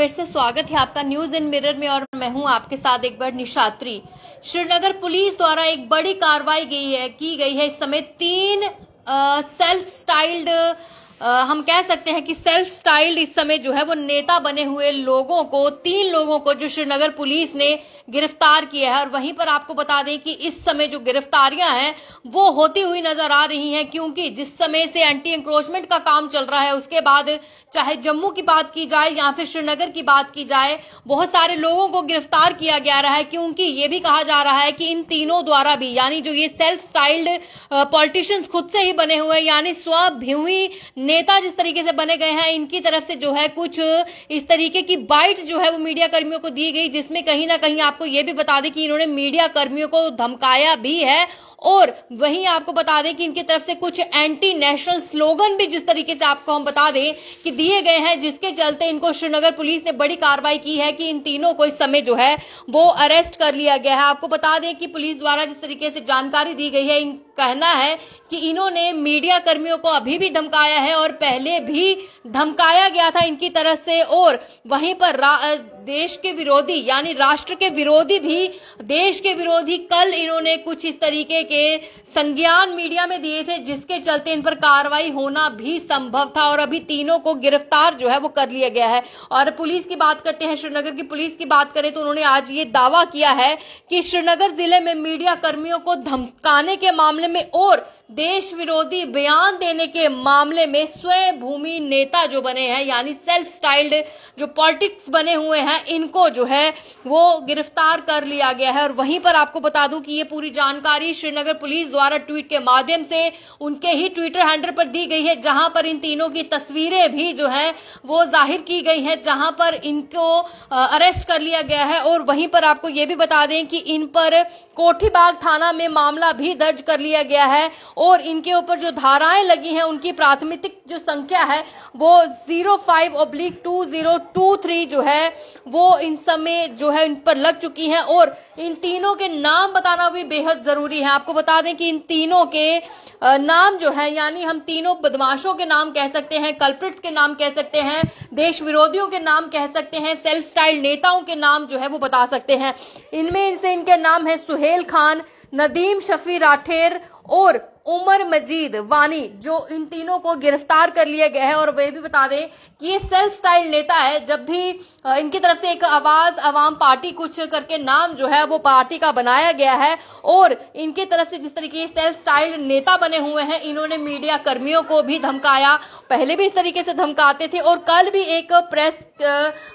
फिर से स्वागत है आपका न्यूज़ इन मिरर में और मैं हूँ आपके साथ एक बार निशात्री। श्रीनगर पुलिस द्वारा एक बड़ी कार्रवाई की गई है। इस समय तीन सेल्फ स्टाइल्ड हम कह सकते हैं कि सेल्फ स्टाइल्ड इस समय जो है वो नेता बने हुए लोगों को, तीन लोगों को जो श्रीनगर पुलिस ने गिरफ़्तार किया है। और वहीं पर आपको बता दें कि इस समय जो गिरफ्तारियाँ हैं, वो होती हुई नज़र आ रही हैं, क्योंकि जिस समय से एंटी इंक्रोचमेंट का काम चल रहा है, उसके बाद चाहे जम्मू की बात की जाए या फिर श्रीनगर की बात की जाए, बहुत सारे लोगों को गिरफ़्तार किया गया रहा है, क्योंकि ये भी कहा जा रहा है कि इन तीनों द्वारा भी, यानी जो ये सेल्फ स्टाइल्ड पॉलिटिशियंस खुद से ही बने हुए यानी स्वभ्यूवी नेता जिस तरीके से बने गए हैं, इनकी तरफ़ से जो है कुछ इस तरीके की बाइट जो है वो मीडिया कर्मियों को दी गई, जिसमें कहीं ना कहीं आपको ये भी बता दें कि इन्होंने मीडिया कर्मियों को धमकाया भी है और वहीं आपको बता दें कि इनकी तरफ़ से कुछ एंटी नेशनल स्लोगन भी जिस तरीके से आपको हम बता दें कि दिए गए हैं, जिसके चलते इनको श्रीनगर पुलिस ने बड़ी कार्रवाई की है कि इन तीनों को इस समय जो है, वो अरेस्ट कर लिया गया है। आपको बता दें कि पुलिस द्वारा जिस तरीके से जानकारी दी गई है, इन कहना है कि इन्होंने मीडिया कर्मियों को अभी भी धमकाया है और पहले भी धमकाया गया था इनकी तरफ़ से और वहीं पर देश के विरोधी, यानी राष्ट्र के विरोधी भी, देश के विरोधी कल इन्होंने कुछ इस तरीके के संज्ञान मीडिया में दिए थे, जिसके चलते इन पर कार्रवाई होना भी संभव था, और अभी तीनों को गिरफ़्तार जो है वो कर लिया गया है। और पुलिस की बात करते हैं, श्रीनगर की पुलिस की बात करें तो उन्होंने आज ये दावा किया है कि श्रीनगर ज़िले में मीडिया कर्मियों को धमकाने के मामले में और देश विरोधी बयान देने के मामले में स्वयं भूमि नेता जो बने हैं, यानी सेल्फ स्टाइल्ड जो पॉलिटिक्स बने हुए हैं इनको जो है वो गिरफ़्तार कर लिया गया है। और वहीं पर आपको बता दूँ कि ये पूरी जानकारी श्रीनगर पुलिस द्वारा ट्वीट के माध्यम से उनके ही ट्विटर हैंडल पर दी गई है, जहाँ पर इन तीनों की तस्वीरें भी जो है वो ज़ाहिर की गई है, जहाँ पर इनको अरेस्ट कर लिया गया है। और वहीं पर आपको ये भी बता दें कि इन पर कोठीबाग थाना में मामला भी दर्ज कर लिया गया है। और इनके ऊपर जो धाराएँ लगी हैं, उनकी प्राथमिक जो संख्या है, वो zero five oblique two zero two three जो है वो इन समय जो है इन पर लग चुकी हैं और इन तीनों के नाम बताना भी बेहद ज़रूरी है। आपको बता दें कि इन तीनों के नाम जो है, यानी हम तीनों बदमाशों के नाम कह सकते हैं कल्प्रिट्स के नाम कह सकते हैं देश विरोधियों के नाम कह सकते हैं सेल्फ स्टाइल नेताओं के नाम जो है वो बता सकते हैं। इनमें इनसे इनके नाम है सुहेल खान, नदीम शफी राठेर और उमर मजीद वानी, जो इन तीनों को गिरफ़्तार कर लिया गया है, और वे भी बता दें कि ये सेल्फ स्टाइल नेता है, जब भी इनकी तरफ़ से एक आवाज़ अवाम पार्टी कुछ करके नाम जो है, वो पार्टी का बनाया गया है, और इनकी तरफ़ से जिस तरीके सेल्फ स्टाइल नेता बने हुए हैं, इन्होंने मीडिया कर्मियों को भी धमकाया, पहले भी इस तरीके से धमकाते थे, और कल भी एक प्रेस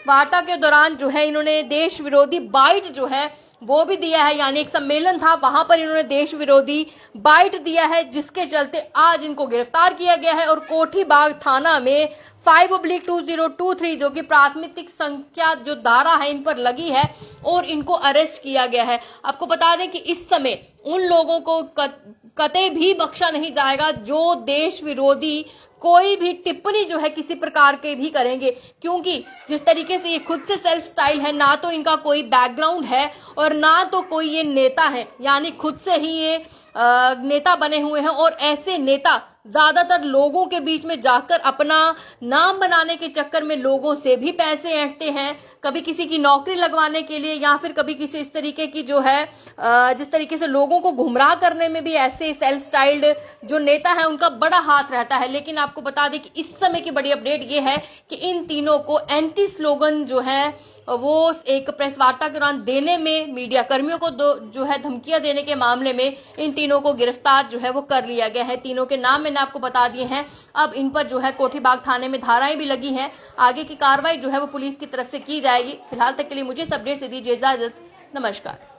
वार्ता के दौरान जो है, इन्होंने देश विरोधी बाइट जो है वो भी दिया है यानी एक सम्मेलन था वहाँ पर इन्होंने देश विरोधी बाइट दिया है जिसके चलते आज इनको गिरफ़्तार किया गया है और कोठी बाग थाना में five oblique two zero two three जो कि प्राथमिक संख्या जो धारा है इन पर लगी है और इनको अरेस्ट किया गया है। आपको बता दें कि इस समय उन लोगों को कत, कते भी बख्शा नहीं जाएगा जो देश विरोधी कोई भी टिप्पणी जो है किसी प्रकार के भी करेंगे, क्योंकि जिस तरीके से ये खुद से सेल्फ स्टाइल है, ना तो इनका कोई बैकग्राउंड है और ना तो कोई ये नेता है। यानी खुद से ही ये नेता बने हुए हैं और ऐसे नेता ज़्यादातर लोगों के बीच में जाकर अपना नाम बनाने के चक्कर में लोगों से भी पैसे ऐंठते हैं। कभी किसी की नौकरी लगवाने के लिए या फिर कभी किसी इस तरीके की जो है जिस तरीके से लोगों को गुमराह करने में भी ऐसे सेल्फ स्टाइल्ड जो नेता है, उनका बड़ा हाथ रहता है। लेकिन आपको बता दें कि इस समय की बड़ी अपडेट ये है कि इन तीनों को एंटी स्लोगन जो है वो एक प्रेस वार्ता के दौरान देने में मीडिया कर्मियों को दो, जो है धमकियाँ देने के मामले में इन तीनों को गिरफ़्तार जो है वो कर लिया गया है। तीनों के नाम मैंने आपको बता दिए हैं। अब इन पर जो है कोठीबाग थाने में धाराएँ भी लगी हैं। आगे की कार्रवाई जो है वो पुलिस की तरफ़ से की जाएगी। फ़िलहाल तक के लिए मुझे इस अपडेट से दीजिए इजाज़त। नमस्कार।